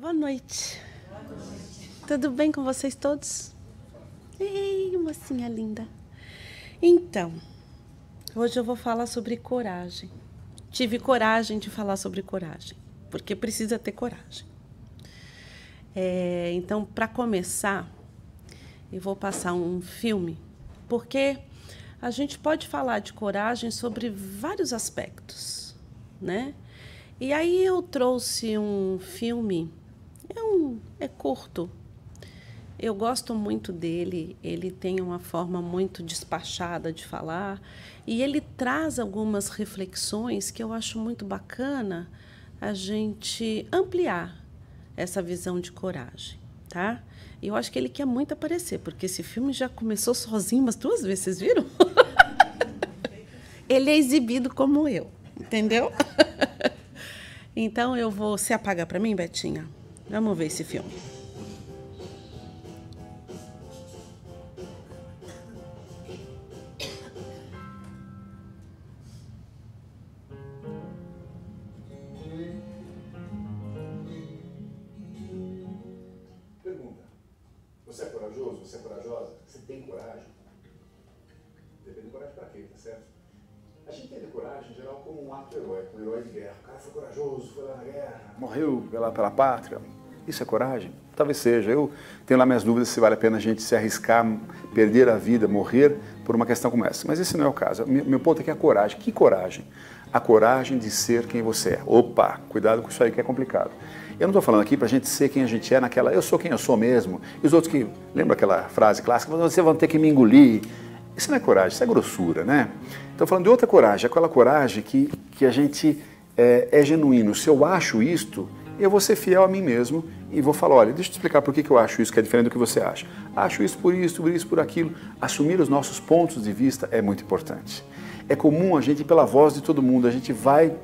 boa noite. Tudo bem com vocês todos? Ei, mocinha linda. Então, hoje eu vou falar sobre coragem. Tive coragem de falar sobre coragem, porque precisa ter coragem. É, então, para começar, eu vou passar um filme, porque a gente pode falar de coragem sobre vários aspectos, né? E aí eu trouxe um filme, é, um, é curto. Eu gosto muito dele, ele tem uma forma muito despachada de falar e ele traz algumas reflexões que eu acho muito bacana a gente ampliar essa visão de coragem, tá? Eu acho que ele quer muito aparecer, porque esse filme já começou sozinho umas duas vezes, vocês viram? ele é exibido como eu, entendeu? Então eu vou. Se apagar para mim, Betinha? Vamos ver esse filme. Pergunta: Você é corajoso? Você é corajosa? Você tem coragem? Depende de coragem para quê, tá certo? A gente entende coragem, em geral, como um ato heróico, um herói de guerra. O cara foi corajoso, foi lá na guerra, morreu pela, pela pátria. Isso é coragem? Talvez seja. Eu tenho lá minhas dúvidas se vale a pena a gente se arriscar, perder a vida, morrer por uma questão como essa. Mas esse não é o caso. Meu, ponto é que a coragem. Que coragem? A coragem de ser quem você é. Opa, cuidado com isso aí que é complicado. Eu não estou falando aqui para a gente ser quem a gente é naquela, eu sou quem eu sou mesmo. E os outros que, lembra aquela frase clássica, vocês vão ter que me engolir. Isso não é coragem, isso é grossura, né? Estou falando de outra coragem, aquela coragem que, que a gente é, é, genuíno. Se eu acho isto, eu vou ser fiel a mim mesmo e vou falar, olha, deixa eu te explicar por que, eu acho isso, que é diferente do que você acha. Acho isso por isso, por isso, por aquilo. Assumir os nossos pontos de vista é muito importante. É comum a gente, pela voz de todo mundo, a gente vai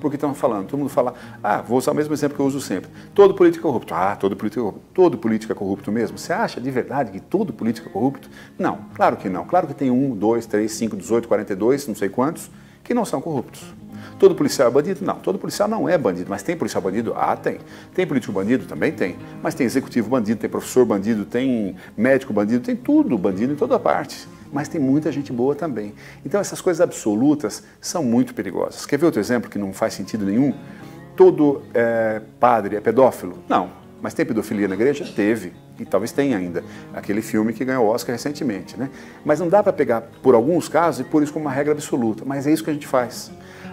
porque estão falando. Todo mundo fala, ah, vou usar o mesmo exemplo que eu uso sempre. Todo político é corrupto. Ah, todo político é corrupto. Todo político é corrupto mesmo. Você acha de verdade que todo político é corrupto? Não, claro que não. Claro que tem um, dois, três, cinco, dezoito, quarenta e dois, não sei quantos, que não são corruptos. Todo policial é bandido? Não, todo policial não é bandido, mas tem policial bandido? Ah, tem. Tem político bandido? Também tem. Mas tem executivo bandido, tem professor bandido, tem médico bandido, tem tudo bandido em toda parte mas tem muita gente boa também. Então essas coisas absolutas são muito perigosas. Quer ver outro exemplo que não faz sentido nenhum? Todo é, padre é pedófilo? Não. Mas tem pedofilia na igreja? Teve. E talvez tenha ainda. Aquele filme que ganhou o Oscar recentemente. Né? Mas não dá para pegar por alguns casos e pôr isso como uma regra absoluta. Mas é isso que a gente faz.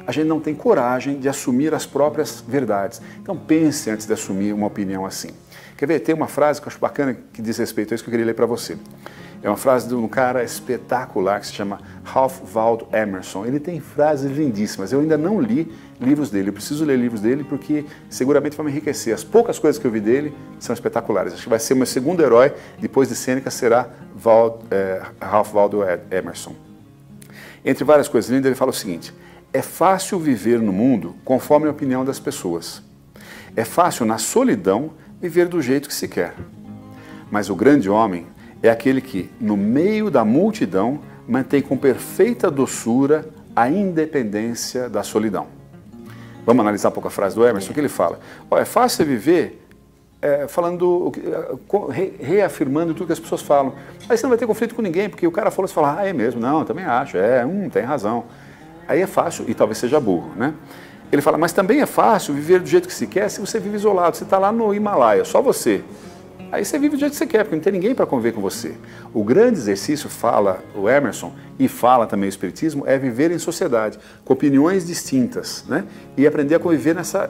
A gente não tem coragem de assumir as próprias verdades. Então pense antes de assumir uma opinião assim. Quer ver? Tem uma frase que eu acho bacana que diz respeito a isso que eu queria ler para você. É uma frase de um cara espetacular que se chama Ralph Waldo Emerson. Ele tem frases lindíssimas. Eu ainda não li livros dele. Eu preciso ler livros dele porque seguramente vai me enriquecer. As poucas coisas que eu vi dele são espetaculares. Acho que vai ser meu segundo herói, depois de Sêneca, será é, Ralph Waldo Emerson. Entre várias coisas lindas, ele fala o seguinte: é fácil viver no mundo conforme a opinião das pessoas. É fácil, na solidão, viver do jeito que se quer. Mas o grande homem é aquele que, no meio da multidão, mantém com perfeita doçura a independência da solidão. Vamos analisar um pouco a frase do Emerson, o que ele fala? Oh, é fácil viver é, falando, re, reafirmando tudo que as pessoas falam. Aí você não vai ter conflito com ninguém, porque o cara falou, você fala, ah, é mesmo, não, também acho, é, hum, tem razão. Aí é fácil, e talvez seja burro, né? Ele fala, mas também é fácil viver do jeito que se quer se você vive isolado, você está lá no Himalaia, só você. Aí você vive do jeito que você quer, porque não tem ninguém para conviver com você. O grande exercício, fala o Emerson, e fala também o Espiritismo, é viver em sociedade, com opiniões distintas, né? e aprender a conviver nessa,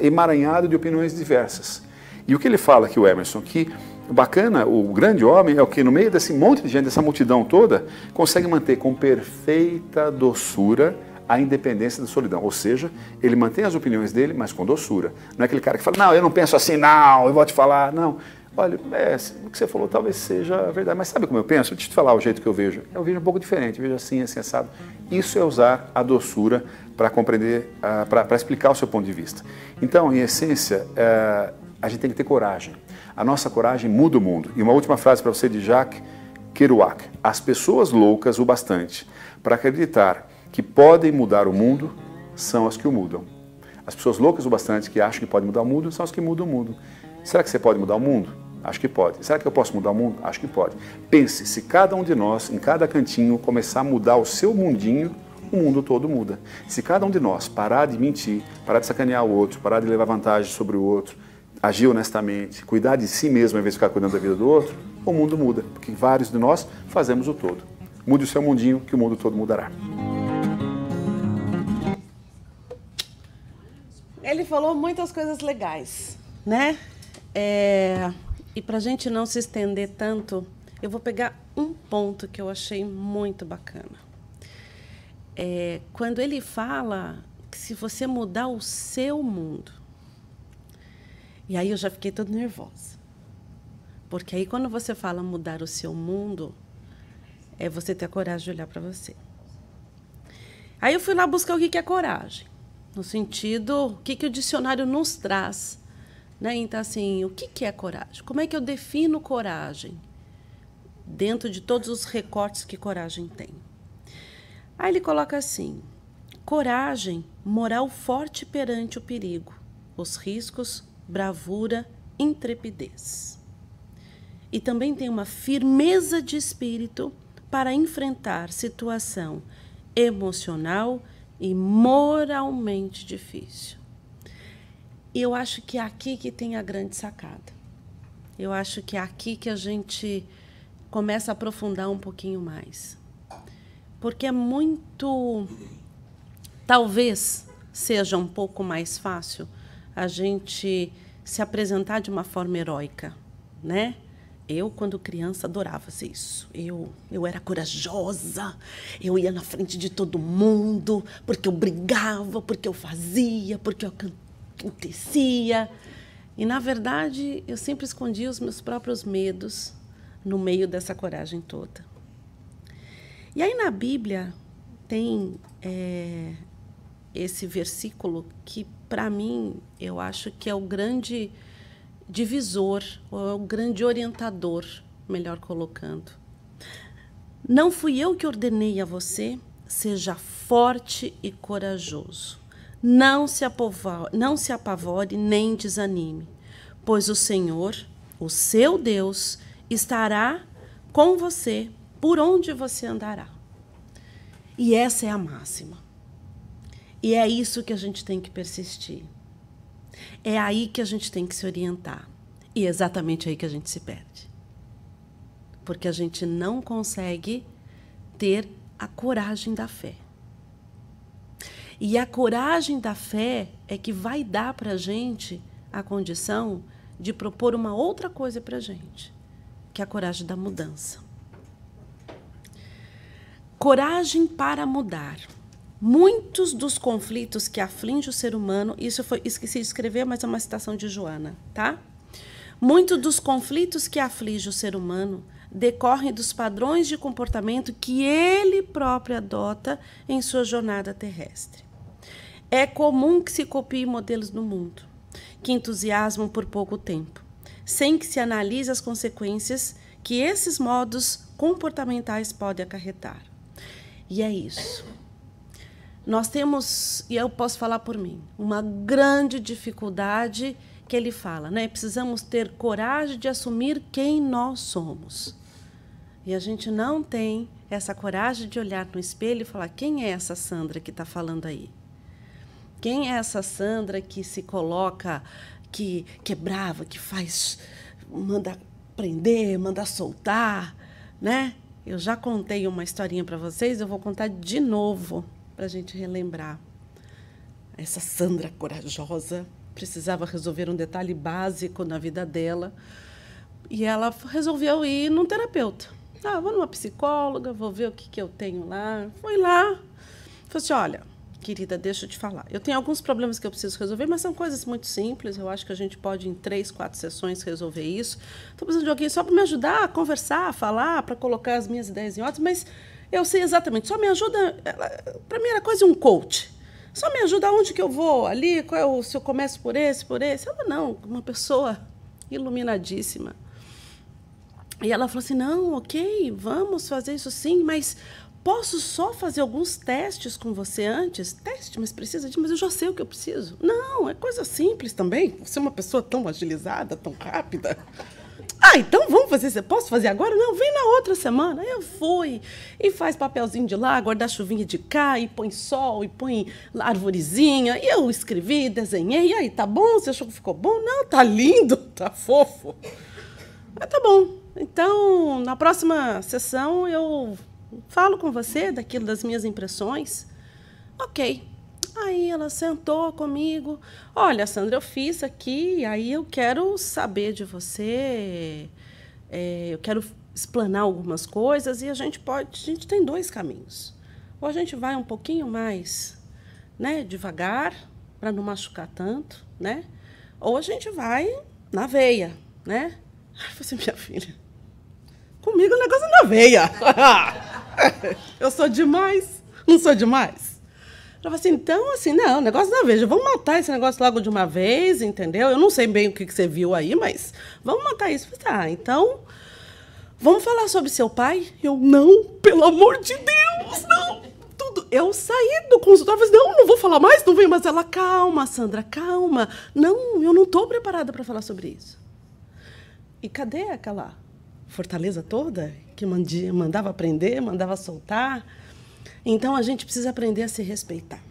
emaranhado de opiniões diversas. E o que ele fala aqui, o Emerson, que bacana, o grande homem é o que, no meio desse monte de gente, dessa multidão toda, consegue manter com perfeita doçura a independência da solidão. Ou seja, ele mantém as opiniões dele, mas com doçura. Não é aquele cara que fala, não, eu não penso assim, não, eu vou te falar, não. Olha, é, o que você falou talvez seja verdade, mas sabe como eu penso? Deixa eu te falar o jeito que eu vejo. Eu vejo um pouco diferente, eu vejo assim, assim, sabe? Isso é usar a doçura para compreender, uh, para explicar o seu ponto de vista. Então, em essência, uh, a gente tem que ter coragem. A nossa coragem muda o mundo. E uma última frase para você de Jacques Kerouac. As pessoas loucas o bastante para acreditar que podem mudar o mundo são as que o mudam. As pessoas loucas o bastante que acham que podem mudar o mundo são as que mudam o mundo. Será que você pode mudar o mundo? Acho que pode. Será que eu posso mudar o mundo? Acho que pode. Pense, se cada um de nós, em cada cantinho, começar a mudar o seu mundinho, o mundo todo muda. Se cada um de nós parar de mentir, parar de sacanear o outro, parar de levar vantagem sobre o outro, agir honestamente, cuidar de si mesmo em vez de ficar cuidando da vida do outro, o mundo muda, porque vários de nós fazemos o todo. Mude o seu mundinho, que o mundo todo mudará. Ele falou muitas coisas legais, né? É... E para a gente não se estender tanto, eu vou pegar um ponto que eu achei muito bacana. É, quando ele fala que se você mudar o seu mundo, e aí eu já fiquei toda nervosa. Porque aí quando você fala mudar o seu mundo, é você ter a coragem de olhar para você. Aí eu fui lá buscar o que é coragem. No sentido, o que, que o dicionário nos traz né? Então, assim, o que, que é coragem? Como é que eu defino coragem? Dentro de todos os recortes que coragem tem. Aí ele coloca assim: coragem, moral forte perante o perigo, os riscos, bravura, intrepidez. E também tem uma firmeza de espírito para enfrentar situação emocional e moralmente difícil. E eu acho que é aqui que tem a grande sacada. Eu acho que é aqui que a gente começa a aprofundar um pouquinho mais. Porque é muito. Talvez seja um pouco mais fácil a gente se apresentar de uma forma heróica, né? Eu, quando criança, adorava fazer isso. Eu, eu era corajosa, eu ia na frente de todo mundo, porque eu brigava, porque eu fazia, porque eu acontecia. E, na verdade, eu sempre escondia os meus próprios medos no meio dessa coragem toda. E aí, na Bíblia, tem é, esse versículo que, para mim, eu acho que é o grande divisor, ou é o grande orientador, melhor colocando. Não fui eu que ordenei a você, seja forte e corajoso. Não se, apavore, não se apavore nem desanime, pois o Senhor, o seu Deus, estará com você por onde você andará. E essa é a máxima. E é isso que a gente tem que persistir. É aí que a gente tem que se orientar. E é exatamente aí que a gente se perde. Porque a gente não consegue ter a coragem da fé. E a coragem da fé é que vai dar para a gente a condição de propor uma outra coisa para a gente, que é a coragem da mudança. Coragem para mudar. Muitos dos conflitos que afligem o ser humano, isso foi esqueci de escrever, mas é uma citação de Joana, tá? Muitos dos conflitos que afligem o ser humano decorrem dos padrões de comportamento que ele próprio adota em sua jornada terrestre. É comum que se copie modelos no mundo, que entusiasmam por pouco tempo, sem que se analise as consequências que esses modos comportamentais podem acarretar. E é isso. Nós temos, e eu posso falar por mim, uma grande dificuldade que ele fala, né? Precisamos ter coragem de assumir quem nós somos. E a gente não tem essa coragem de olhar no espelho e falar: quem é essa Sandra que está falando aí? Quem é essa Sandra que se coloca, que, que é brava, que faz, manda prender, manda soltar, né? Eu já contei uma historinha para vocês, eu vou contar de novo para a gente relembrar. Essa Sandra corajosa precisava resolver um detalhe básico na vida dela e ela resolveu ir num terapeuta. Ah, vou numa psicóloga, vou ver o que, que eu tenho lá. Foi lá, falou assim: olha, Querida, deixa eu te falar. Eu tenho alguns problemas que eu preciso resolver, mas são coisas muito simples. Eu acho que a gente pode, em três, quatro sessões, resolver isso. Estou precisando de alguém só para me ajudar a conversar, a falar, para colocar as minhas ideias em ordem, mas eu sei exatamente. Só me ajuda. Para mim era quase um coach. Só me ajuda aonde que eu vou, ali, qual é o, se eu começo por esse, por esse. Ela não, uma pessoa iluminadíssima. E ela falou assim: não, ok, vamos fazer isso sim, mas posso só fazer alguns testes com você antes? Teste, mas precisa de, mas eu já sei o que eu preciso. Não, é coisa simples também. Você é uma pessoa tão agilizada, tão rápida. Ah, então vamos fazer. Posso fazer agora? Não, vem na outra semana. Eu fui. E faz papelzinho de lá, guarda-chuvinha de cá, e põe sol, e põe arvorezinha. E eu escrevi, desenhei. E aí, tá bom? Você achou que ficou bom? Não, tá lindo, tá fofo. Mas tá bom. Então, na próxima sessão, eu falo com você daquilo das minhas impressões. Ok. Aí ela sentou comigo. Olha, Sandra, eu fiz aqui, aí eu quero saber de você. É, eu quero explanar algumas coisas e a gente pode. A gente tem dois caminhos. Ou a gente vai um pouquinho mais né, devagar, para não machucar tanto, né? Ou a gente vai na veia, né? Ai, você, minha filha. Comigo o negócio é na veia. eu sou demais. Não sou demais? Ela falou assim, então, assim, não, negócio da vez, vamos matar esse negócio logo de uma vez, entendeu? Eu não sei bem o que, que você viu aí, mas vamos matar isso. Falei, ah, então, vamos falar sobre seu pai? Eu, não, pelo amor de Deus, não. Tudo. Eu saí do consultório, falei, não, não vou falar mais, não vem mais. Ela, calma, Sandra, calma. Não, eu não estou preparada para falar sobre isso. E cadê aquela fortaleza toda que mandava aprender, mandava soltar? Então a gente precisa aprender a se respeitar.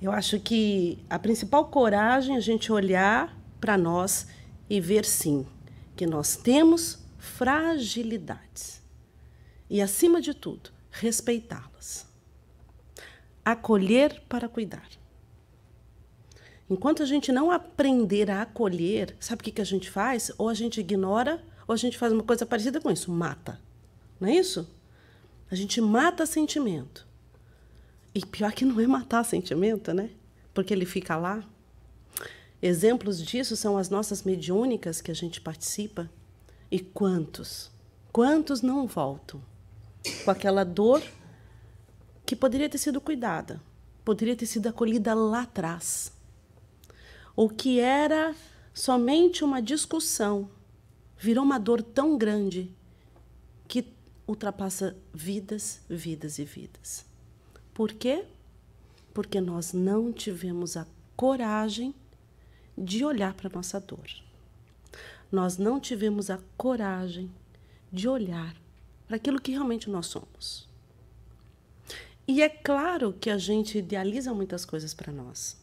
Eu acho que a principal coragem é a gente olhar para nós e ver sim que nós temos fragilidades. E acima de tudo, respeitá-las. Acolher para cuidar. Enquanto a gente não aprender a acolher, sabe o que, que a gente faz? Ou a gente ignora, ou a gente faz uma coisa parecida com isso, mata. Não é isso? A gente mata sentimento. E pior que não é matar sentimento, né? Porque ele fica lá. Exemplos disso são as nossas mediúnicas que a gente participa. E quantos? Quantos não voltam com aquela dor que poderia ter sido cuidada, poderia ter sido acolhida lá atrás. O que era somente uma discussão virou uma dor tão grande que ultrapassa vidas, vidas e vidas. Por quê? Porque nós não tivemos a coragem de olhar para a nossa dor. Nós não tivemos a coragem de olhar para aquilo que realmente nós somos. E é claro que a gente idealiza muitas coisas para nós.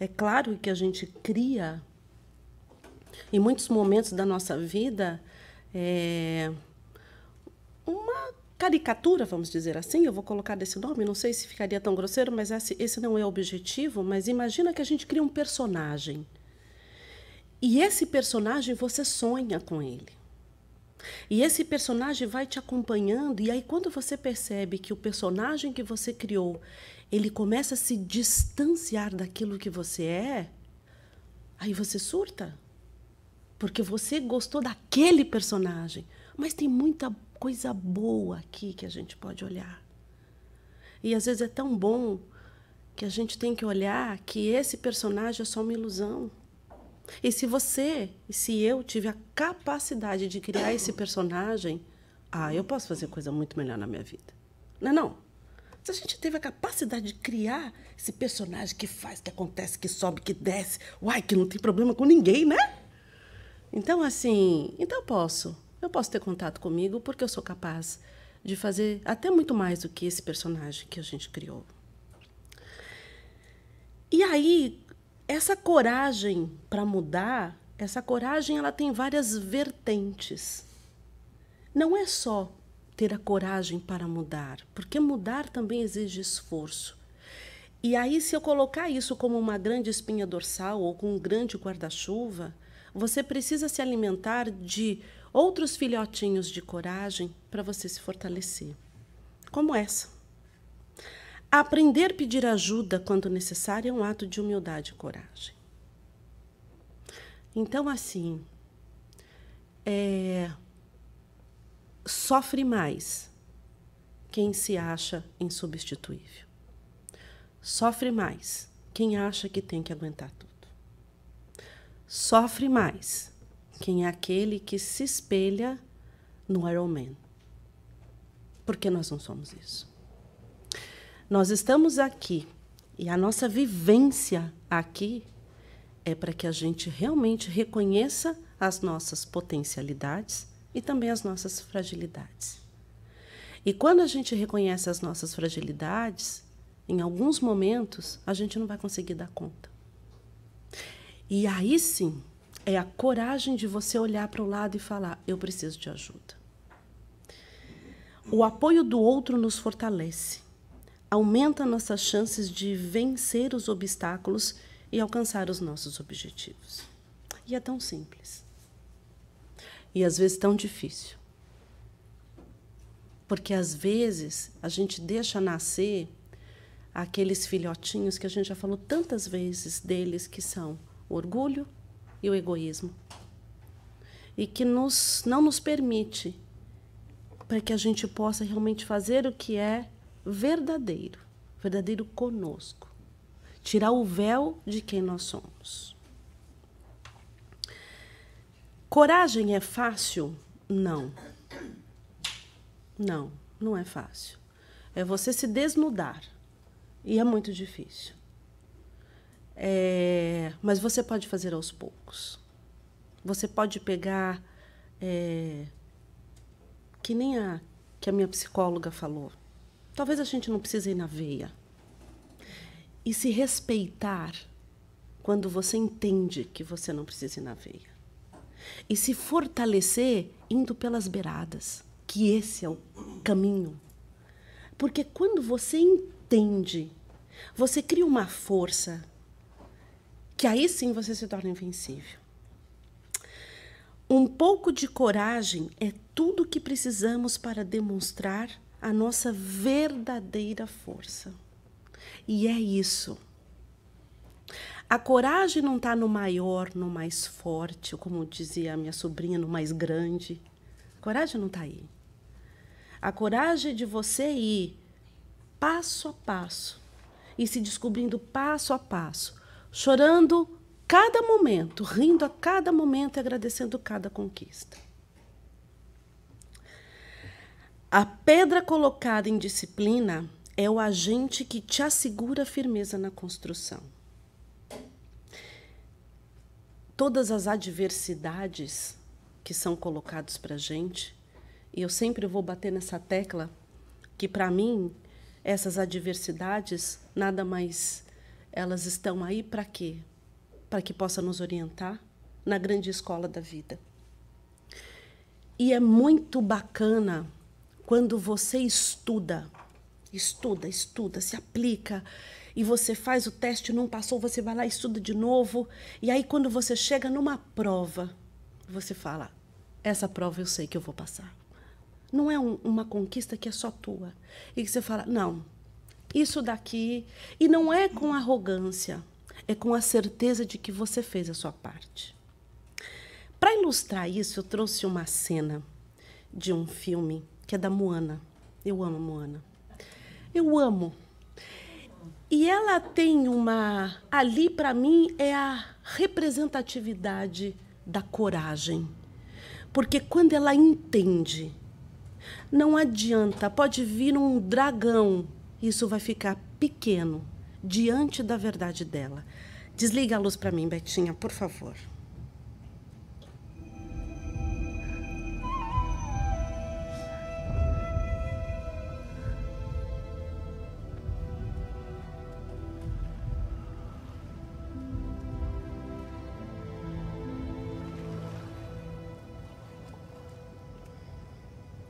É claro que a gente cria, em muitos momentos da nossa vida, é, uma caricatura, vamos dizer assim, eu vou colocar desse nome, não sei se ficaria tão grosseiro, mas esse, esse não é o objetivo, mas imagina que a gente cria um personagem. E esse personagem você sonha com ele. E esse personagem vai te acompanhando, e aí quando você percebe que o personagem que você criou, ele começa a se distanciar daquilo que você é, aí você surta. Porque você gostou daquele personagem, mas tem muita coisa boa aqui que a gente pode olhar. E às vezes é tão bom que a gente tem que olhar que esse personagem é só uma ilusão. E se você, e se eu tive a capacidade de criar esse personagem, ah, eu posso fazer coisa muito melhor na minha vida. Não é não? Se a gente teve a capacidade de criar esse personagem que faz, que acontece, que sobe, que desce, uai, que não tem problema com ninguém, né? Então, assim, então posso eu posso ter contato comigo porque eu sou capaz de fazer até muito mais do que esse personagem que a gente criou. E aí, essa coragem para mudar, essa coragem ela tem várias vertentes. Não é só ter a coragem para mudar, porque mudar também exige esforço. E aí, se eu colocar isso como uma grande espinha dorsal ou com um grande guarda-chuva, você precisa se alimentar de outros filhotinhos de coragem para você se fortalecer, como essa. Aprender a pedir ajuda quando necessário é um ato de humildade e coragem. Então, assim, é, sofre mais quem se acha insubstituível. Sofre mais quem acha que tem que aguentar tudo. Sofre mais quem é aquele que se espelha no Iron Man. Porque nós não somos isso. Nós estamos aqui e a nossa vivência aqui é para que a gente realmente reconheça as nossas potencialidades e também as nossas fragilidades. E quando a gente reconhece as nossas fragilidades, em alguns momentos a gente não vai conseguir dar conta. E aí sim é a coragem de você olhar para o lado e falar: eu preciso de ajuda. O apoio do outro nos fortalece, aumenta nossas chances de vencer os obstáculos e alcançar os nossos objetivos. E é tão simples. E às vezes tão difícil. Porque às vezes a gente deixa nascer aqueles filhotinhos que a gente já falou tantas vezes deles, que são o orgulho e o egoísmo. E que nos, não nos permite para que a gente possa realmente fazer o que é verdadeiro, verdadeiro conosco. Tirar o véu de quem nós somos. Coragem é fácil? Não. Não, não é fácil. É você se desnudar. E é muito difícil. É, mas você pode fazer aos poucos. Você pode pegar. É, que nem a que a minha psicóloga falou. Talvez a gente não precise ir na veia. E se respeitar quando você entende que você não precisa ir na veia. E se fortalecer indo pelas beiradas, que esse é o caminho. Porque quando você entende, você cria uma força que aí sim você se torna invencível. Um pouco de coragem é tudo o que precisamos para demonstrar a nossa verdadeira força. E é isso. A coragem não está no maior, no mais forte, ou como dizia a minha sobrinha, no mais grande. A coragem não está aí. A coragem é de você ir passo a passo e se descobrindo passo a passo, chorando cada momento, rindo a cada momento e agradecendo cada conquista. A pedra colocada em disciplina é o agente que te assegura firmeza na construção. Todas as adversidades que são colocadas para gente, e eu sempre vou bater nessa tecla, que para mim essas adversidades nada mais elas estão aí para quê? Para que possa nos orientar na grande escola da vida. E é muito bacana quando você estuda, estuda, estuda, se aplica e você faz o teste, não passou, você vai lá estuda de novo. E aí, quando você chega numa prova, você fala: essa prova eu sei que eu vou passar. Não é um, uma conquista que é só tua. E que você fala: não, isso daqui. E não é com arrogância, é com a certeza de que você fez a sua parte. Para ilustrar isso, eu trouxe uma cena de um filme que é da Moana. Eu amo Moana. Eu amo. E ela tem uma. Ali, para mim, é a representatividade da coragem. Porque quando ela entende, não adianta, pode vir um dragão isso vai ficar pequeno diante da verdade dela. Desliga a luz para mim, Betinha, por favor.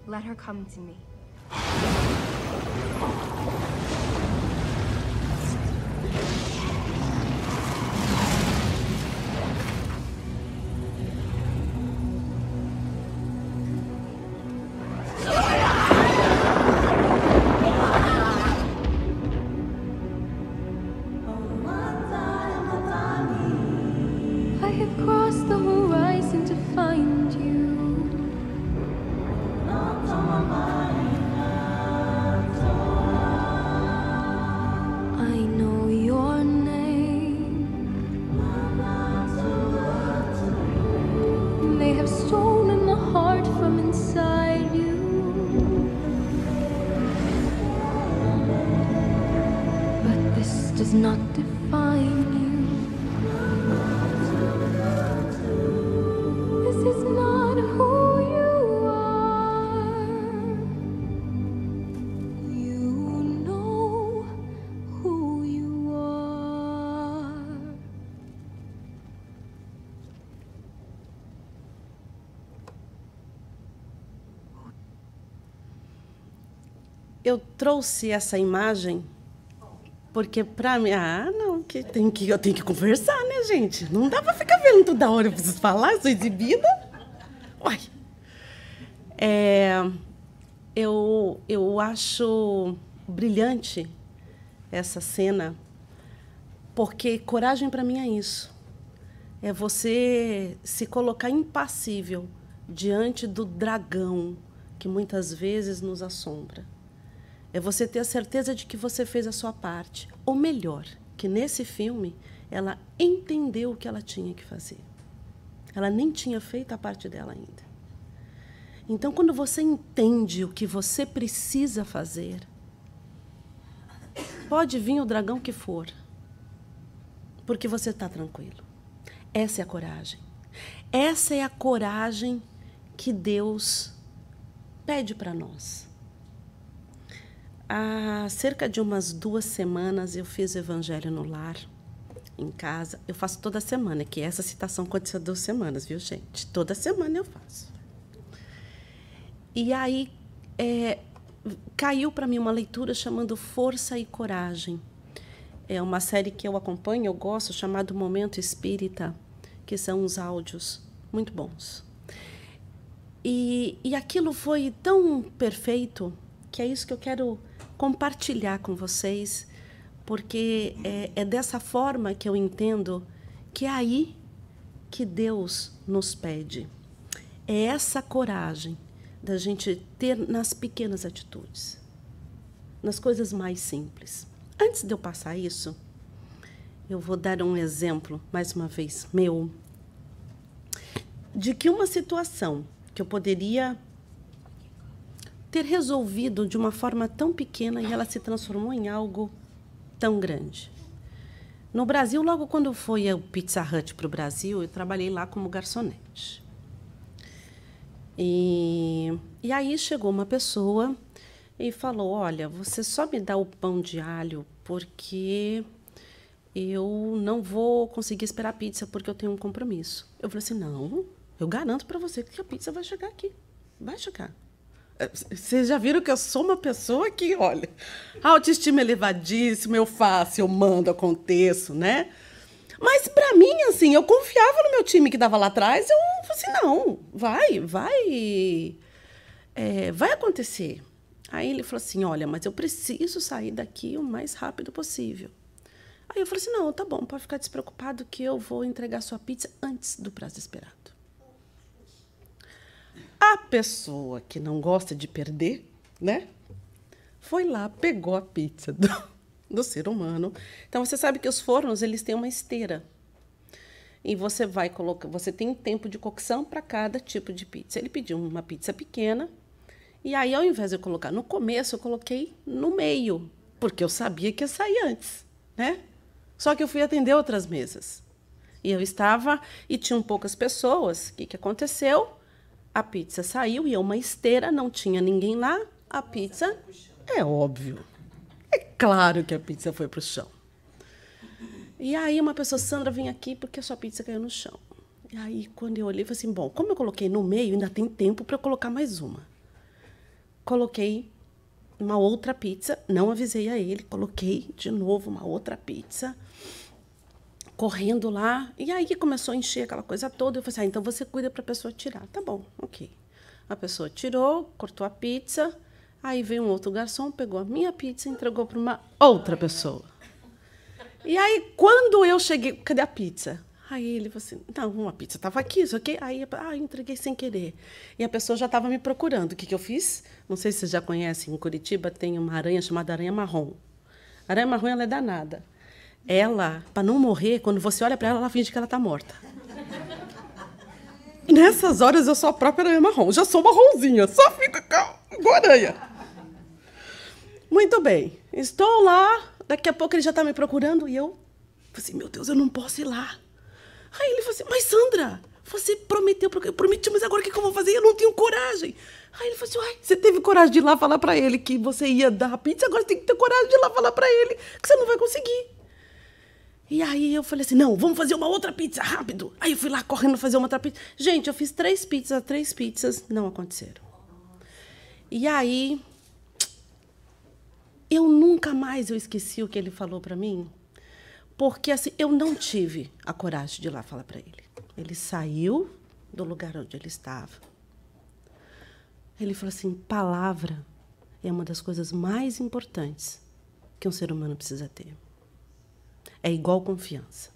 Let her come to me. Trouxe essa imagem porque para mim, ah, não, que tem que eu tenho que conversar, né, gente? Não dá para ficar vendo toda hora eu preciso falar, sou exibida. Uai. É, eu eu acho brilhante essa cena porque coragem para mim é isso. É você se colocar impassível diante do dragão que muitas vezes nos assombra. É você ter a certeza de que você fez a sua parte. Ou melhor, que nesse filme ela entendeu o que ela tinha que fazer. Ela nem tinha feito a parte dela ainda. Então, quando você entende o que você precisa fazer, pode vir o dragão que for, porque você está tranquilo. Essa é a coragem. Essa é a coragem que Deus pede para nós. Há cerca de umas duas semanas eu fiz o Evangelho no Lar, em casa. Eu faço toda semana, que essa citação aconteceu duas semanas, viu, gente? Toda semana eu faço. E aí é, caiu para mim uma leitura chamando Força e Coragem. É uma série que eu acompanho, eu gosto, chamado Momento Espírita, que são uns áudios muito bons. E, e aquilo foi tão perfeito que é isso que eu quero compartilhar com vocês, porque é, é dessa forma que eu entendo que é aí que Deus nos pede. É essa coragem da gente ter nas pequenas atitudes, nas coisas mais simples. Antes de eu passar isso, eu vou dar um exemplo, mais uma vez, meu, de que uma situação que eu poderia ter resolvido de uma forma tão pequena e ela se transformou em algo tão grande. No Brasil, logo quando foi o Pizza Hut para o Brasil, eu trabalhei lá como garçonete. E, e aí chegou uma pessoa e falou: Olha, você só me dá o pão de alho porque eu não vou conseguir esperar a pizza porque eu tenho um compromisso. Eu falei assim: Não, eu garanto para você que a pizza vai chegar aqui. Vai chegar. Vocês já viram que eu sou uma pessoa que, olha, autoestima é elevadíssima, eu faço, eu mando, aconteço, né? Mas para mim, assim, eu confiava no meu time que estava lá atrás, eu falei assim, não, vai, vai, é, vai acontecer. Aí ele falou assim, olha, mas eu preciso sair daqui o mais rápido possível. Aí eu falei assim, não, tá bom, pode ficar despreocupado que eu vou entregar sua pizza antes do prazo esperado. A pessoa que não gosta de perder, né? Foi lá, pegou a pizza do, do ser humano. Então você sabe que os fornos eles têm uma esteira. E você vai colocar, você tem tempo de cocção para cada tipo de pizza. Ele pediu uma pizza pequena. E aí, ao invés de eu colocar no começo, eu coloquei no meio, porque eu sabia que ia sair antes, né? Só que eu fui atender outras mesas. E eu estava e tinham poucas pessoas. O que, que aconteceu? A pizza saiu e é uma esteira, não tinha ninguém lá. A pizza é óbvio. É claro que a pizza foi para o chão. E aí uma pessoa, Sandra, vem aqui porque a sua pizza caiu no chão. E aí quando eu olhei, falei assim, bom, como eu coloquei no meio, ainda tem tempo para eu colocar mais uma. Coloquei uma outra pizza, não avisei a ele, coloquei de novo uma outra pizza correndo lá. E aí começou a encher aquela coisa toda. Eu falei assim, ah, então você cuida para a pessoa tirar. Tá bom, ok. A pessoa tirou, cortou a pizza. Aí veio um outro garçom, pegou a minha pizza e entregou para uma outra pessoa. E aí, quando eu cheguei, cadê a pizza? Aí ele falou assim: não, uma pizza estava aqui, isso aqui. Aí ah, eu entreguei sem querer. E a pessoa já estava me procurando. O que, que eu fiz? Não sei se vocês já conhecem, em Curitiba tem uma aranha chamada aranha marrom. A aranha marrom ela é danada ela, para não morrer, quando você olha para ela, ela finge que ela está morta. Nessas horas eu sou a própria aranha marrom. Já sou marronzinha, só fico com aranha. Muito bem. Estou lá Daqui a pouco ele já tá me procurando e eu falei assim, meu Deus, eu não posso ir lá. Aí ele falou assim, mas Sandra, você prometeu, eu prometi, mas agora o que, que eu vou fazer? Eu não tenho coragem. Aí ele falou assim, uai, você teve coragem de ir lá falar para ele que você ia dar pizza, agora tem que ter coragem de ir lá falar para ele que você não vai conseguir. E aí eu falei assim, não, vamos fazer uma outra pizza, rápido. Aí eu fui lá correndo fazer uma outra pizza. Gente, eu fiz três pizzas, três pizzas, não aconteceram. E aí, eu nunca mais eu esqueci o que ele falou para mim, porque assim, eu não tive a coragem de ir lá falar para ele. Ele saiu do lugar onde ele estava. Ele falou assim: palavra é uma das coisas mais importantes que um ser humano precisa ter. É igual confiança.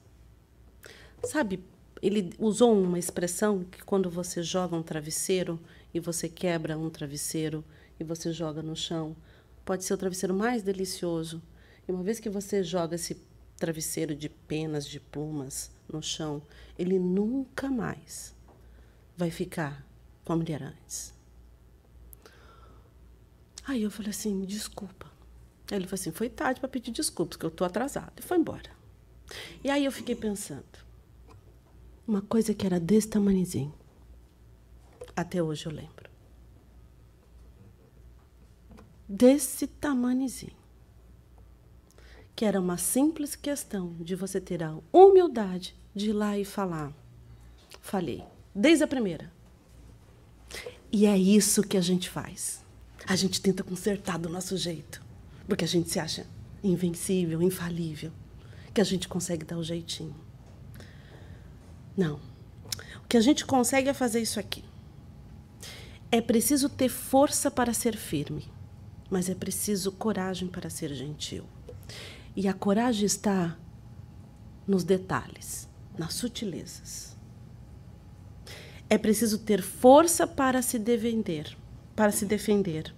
Sabe, ele usou uma expressão que quando você joga um travesseiro e você quebra um travesseiro e você joga no chão, pode ser o travesseiro mais delicioso. E uma vez que você joga esse travesseiro de penas, de plumas no chão, ele nunca mais vai ficar como ele era antes. Aí eu falei assim, desculpa. Aí ele falou assim, foi tarde para pedir desculpas, que eu estou atrasado. E foi embora. E aí eu fiquei pensando, uma coisa que era desse tamanhozinho. Até hoje eu lembro. Desse tamanhozinho. Que era uma simples questão de você ter a humildade de ir lá e falar. Falei. Desde a primeira. E é isso que a gente faz. A gente tenta consertar do nosso jeito. Porque a gente se acha invencível, infalível. Que a gente consegue dar o jeitinho. Não. O que a gente consegue é fazer isso aqui. É preciso ter força para ser firme, mas é preciso coragem para ser gentil. E a coragem está nos detalhes, nas sutilezas. É preciso ter força para se defender, para se defender,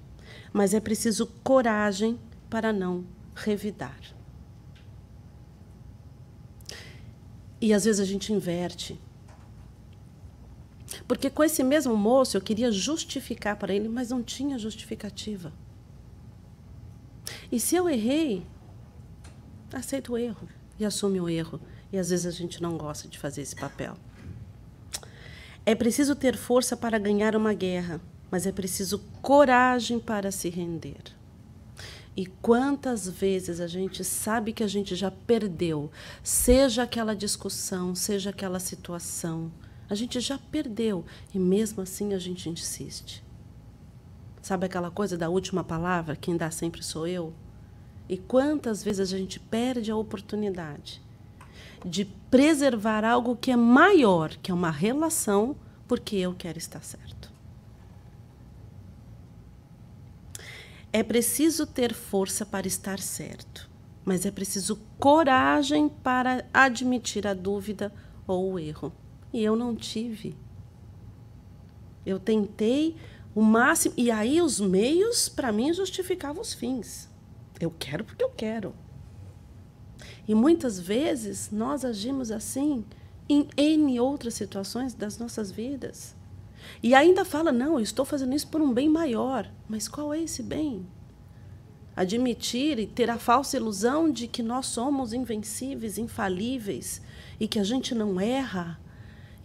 mas é preciso coragem para não revidar. E às vezes a gente inverte. Porque com esse mesmo moço eu queria justificar para ele, mas não tinha justificativa. E se eu errei, aceito o erro e assume o erro. E às vezes a gente não gosta de fazer esse papel. É preciso ter força para ganhar uma guerra, mas é preciso coragem para se render. E quantas vezes a gente sabe que a gente já perdeu, seja aquela discussão, seja aquela situação, a gente já perdeu e mesmo assim a gente insiste. Sabe aquela coisa da última palavra, quem dá sempre sou eu? E quantas vezes a gente perde a oportunidade de preservar algo que é maior, que é uma relação, porque eu quero estar certo. É preciso ter força para estar certo, mas é preciso coragem para admitir a dúvida ou o erro. E eu não tive. Eu tentei o máximo, e aí os meios, para mim, justificavam os fins. Eu quero porque eu quero. E muitas vezes nós agimos assim em N outras situações das nossas vidas. E ainda fala: não, eu estou fazendo isso por um bem maior. Mas qual é esse bem? Admitir e ter a falsa ilusão de que nós somos invencíveis, infalíveis e que a gente não erra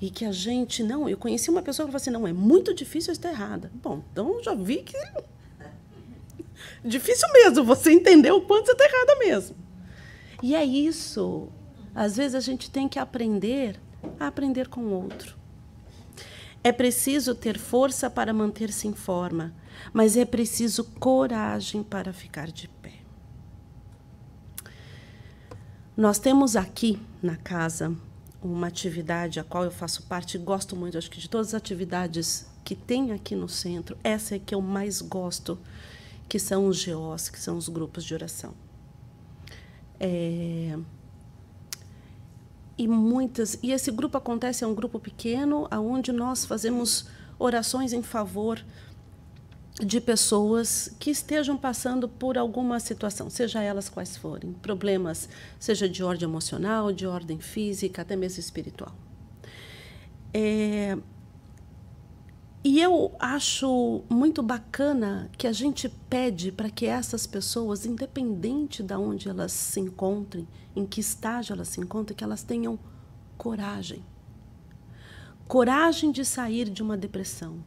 e que a gente não. Eu conheci uma pessoa que falou assim: não, é muito difícil estar errada. Bom, então já vi que. difícil mesmo você entender o quanto você está errada mesmo. E é isso. Às vezes a gente tem que aprender a aprender com o outro. É preciso ter força para manter-se em forma, mas é preciso coragem para ficar de pé. Nós temos aqui na casa uma atividade a qual eu faço parte e gosto muito, acho que de todas as atividades que tem aqui no centro, essa é que eu mais gosto, que são os GOs, que são os grupos de oração. É, e muitas e esse grupo acontece é um grupo pequeno aonde nós fazemos orações em favor de pessoas que estejam passando por alguma situação, seja elas quais forem, problemas, seja de ordem emocional, de ordem física, até mesmo espiritual. É, E eu acho muito bacana que a gente pede para que essas pessoas, independente de onde elas se encontrem, em que estágio elas se encontrem, que elas tenham coragem. Coragem de sair de uma depressão.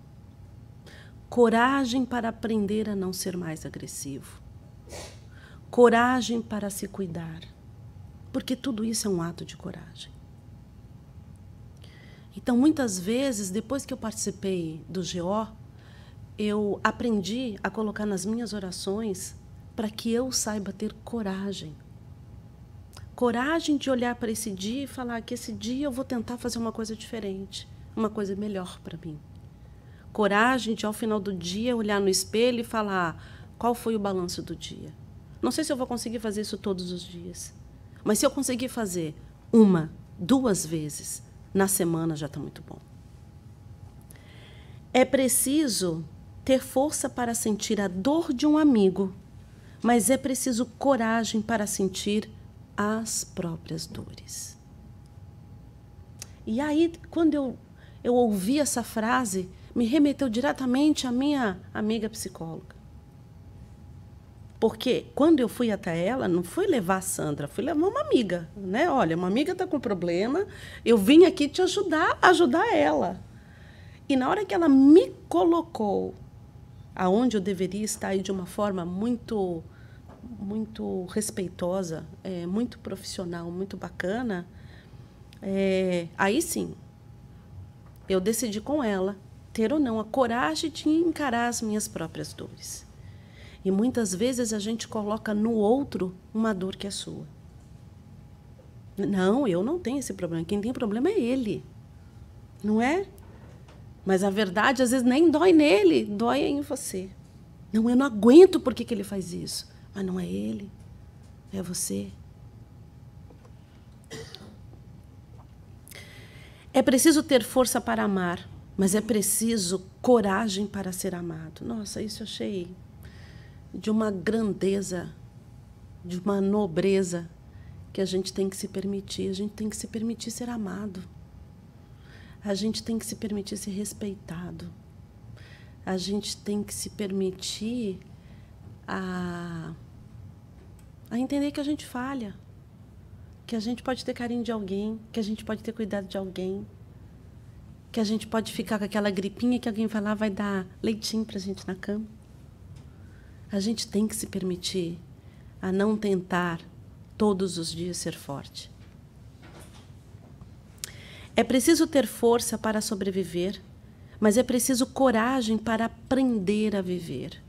Coragem para aprender a não ser mais agressivo. Coragem para se cuidar. Porque tudo isso é um ato de coragem. Então, muitas vezes, depois que eu participei do GO, eu aprendi a colocar nas minhas orações para que eu saiba ter coragem. Coragem de olhar para esse dia e falar que esse dia eu vou tentar fazer uma coisa diferente, uma coisa melhor para mim. Coragem de, ao final do dia, olhar no espelho e falar qual foi o balanço do dia. Não sei se eu vou conseguir fazer isso todos os dias, mas se eu conseguir fazer uma, duas vezes, na semana já está muito bom. É preciso ter força para sentir a dor de um amigo, mas é preciso coragem para sentir as próprias dores. E aí, quando eu, eu ouvi essa frase, me remeteu diretamente à minha amiga psicóloga. Porque quando eu fui até ela, não fui levar a Sandra, fui levar uma amiga, né? Olha, uma amiga está com problema, eu vim aqui te ajudar, ajudar ela. E na hora que ela me colocou aonde eu deveria estar de uma forma muito muito respeitosa, é, muito profissional, muito bacana, é, aí sim, eu decidi com ela ter ou não a coragem de encarar as minhas próprias dores. E muitas vezes a gente coloca no outro uma dor que é sua. Não, eu não tenho esse problema. Quem tem problema é ele. Não é? Mas a verdade às vezes nem dói nele, dói em você. Não, eu não aguento porque que ele faz isso. Mas não é ele, é você. É preciso ter força para amar, mas é preciso coragem para ser amado. Nossa, isso eu achei de uma grandeza, de uma nobreza que a gente tem que se permitir. A gente tem que se permitir ser amado. A gente tem que se permitir ser respeitado. A gente tem que se permitir a, a entender que a gente falha, que a gente pode ter carinho de alguém, que a gente pode ter cuidado de alguém, que a gente pode ficar com aquela gripinha que alguém vai lá vai dar leitinho para a gente na cama. A gente tem que se permitir a não tentar todos os dias ser forte. É preciso ter força para sobreviver, mas é preciso coragem para aprender a viver.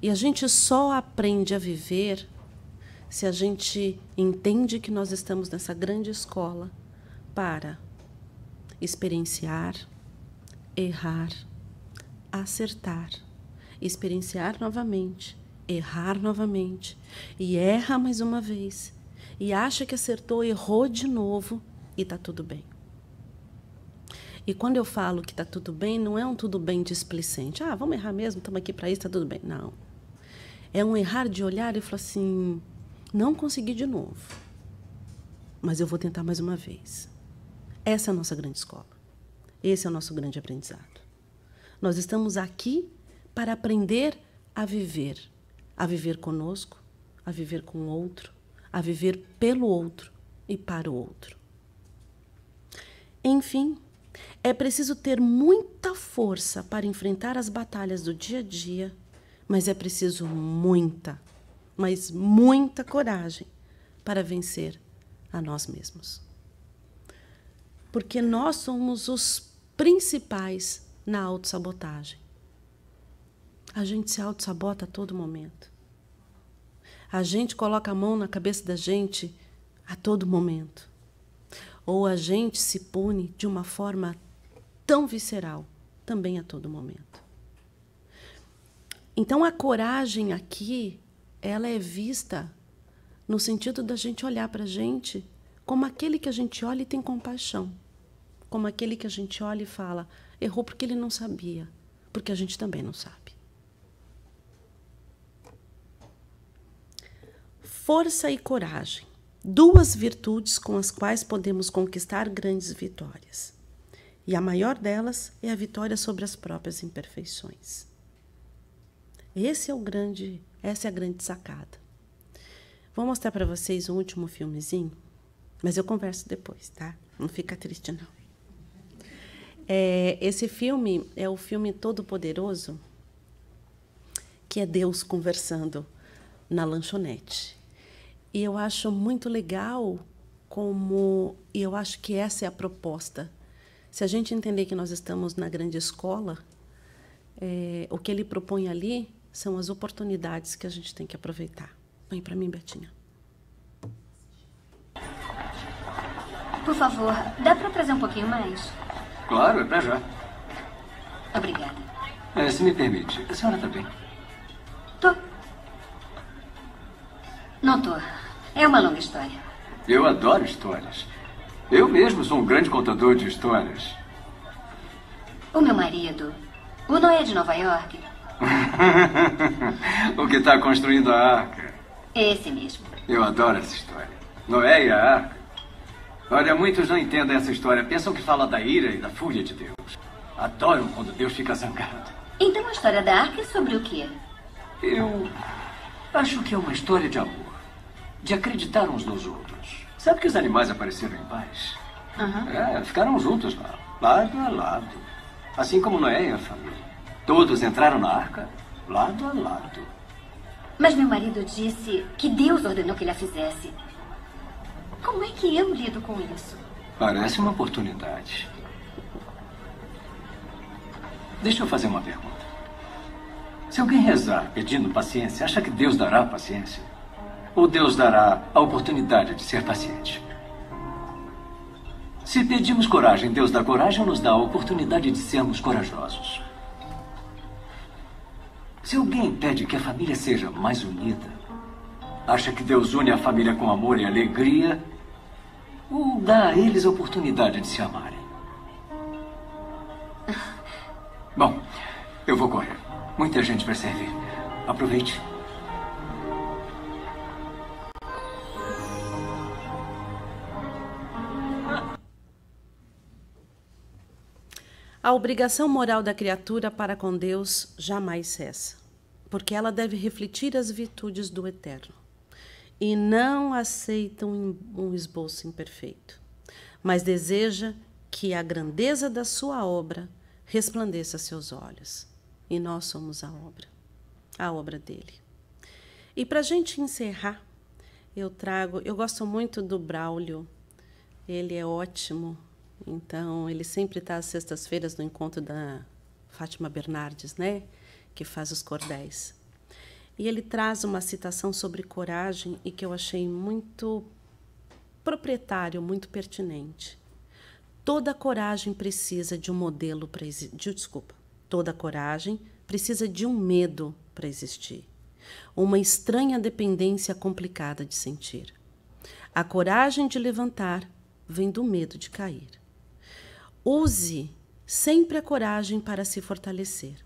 E a gente só aprende a viver se a gente entende que nós estamos nessa grande escola para experienciar, errar, acertar experienciar novamente, errar novamente, e erra mais uma vez, e acha que acertou, errou de novo e está tudo bem. E quando eu falo que está tudo bem, não é um tudo bem displicente. Ah, vamos errar mesmo, estamos aqui para isso, está tudo bem. Não. É um errar de olhar e falar assim: não consegui de novo, mas eu vou tentar mais uma vez. Essa é a nossa grande escola. Esse é o nosso grande aprendizado. Nós estamos aqui para aprender a viver, a viver conosco, a viver com o outro, a viver pelo outro e para o outro. Enfim, é preciso ter muita força para enfrentar as batalhas do dia a dia, mas é preciso muita, mas muita coragem para vencer a nós mesmos. Porque nós somos os principais na autossabotagem a gente se auto-sabota a todo momento. A gente coloca a mão na cabeça da gente a todo momento. Ou a gente se pune de uma forma tão visceral também a todo momento. Então a coragem aqui, ela é vista no sentido da gente olhar para a gente como aquele que a gente olha e tem compaixão. Como aquele que a gente olha e fala, errou porque ele não sabia, porque a gente também não sabe. Força e coragem, duas virtudes com as quais podemos conquistar grandes vitórias. E a maior delas é a vitória sobre as próprias imperfeições. Esse é o grande, essa é a grande sacada. Vou mostrar para vocês o último filmezinho, mas eu converso depois, tá? Não fica triste não. É, esse filme é o filme Todo Poderoso, que é Deus conversando na lanchonete. E eu acho muito legal como e eu acho que essa é a proposta se a gente entender que nós estamos na grande escola, é, o que ele propõe ali são as oportunidades que a gente tem que aproveitar. Vem para mim, Betinha. Por favor, dá para trazer um pouquinho mais? Claro, é pra já. Obrigada. É, se me permite, a senhora tá bem? Tô. Não tô. É uma longa história. Eu adoro histórias. Eu mesmo sou um grande contador de histórias. O meu marido, o Noé de Nova York, o que está construindo a arca. esse mesmo. Eu adoro essa história. Noé e a arca. Olha, muitos não entendem essa história. Pensam que fala da ira e da fúria de Deus. Adoram quando Deus fica zangado. Então a história da arca é sobre o quê? Eu acho que é uma história de amor. De acreditar uns nos outros. Sabe que os animais apareceram em paz? Aham. É, ficaram juntos lá, lado a lado. Assim como Noé e a família. Todos entraram na arca, lado a lado. Mas meu marido disse que Deus ordenou que ele a fizesse. Como é que eu lido com isso? Parece uma oportunidade. Deixa eu fazer uma pergunta. Se alguém rezar pedindo paciência, acha que Deus dará paciência? Ou Deus dará a oportunidade de ser paciente? Se pedimos coragem, Deus dá coragem ou nos dá a oportunidade de sermos corajosos? Se alguém pede que a família seja mais unida, acha que Deus une a família com amor e alegria ou dá a eles a oportunidade de se amarem? Bom, eu vou correr. Muita gente vai servir. Aproveite. A obrigação moral da criatura para com Deus jamais cessa, porque ela deve refletir as virtudes do Eterno. E não aceita um esboço imperfeito, mas deseja que a grandeza da sua obra resplandeça a seus olhos. E nós somos a obra, a obra dele. E para a gente encerrar, eu trago, eu gosto muito do Braulio, ele é ótimo. Então, ele sempre está às sextas-feiras no encontro da Fátima Bernardes, né? Que faz os cordéis. E ele traz uma citação sobre coragem e que eu achei muito proprietário, muito pertinente. Toda coragem precisa de um modelo para existir. Desculpa. Toda coragem precisa de um medo para existir. Uma estranha dependência complicada de sentir. A coragem de levantar vem do medo de cair. Use sempre a coragem para se fortalecer.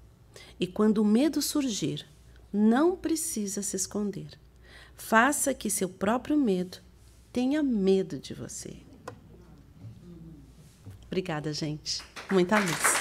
E quando o medo surgir, não precisa se esconder. Faça que seu próprio medo tenha medo de você. Obrigada, gente. Muita luz.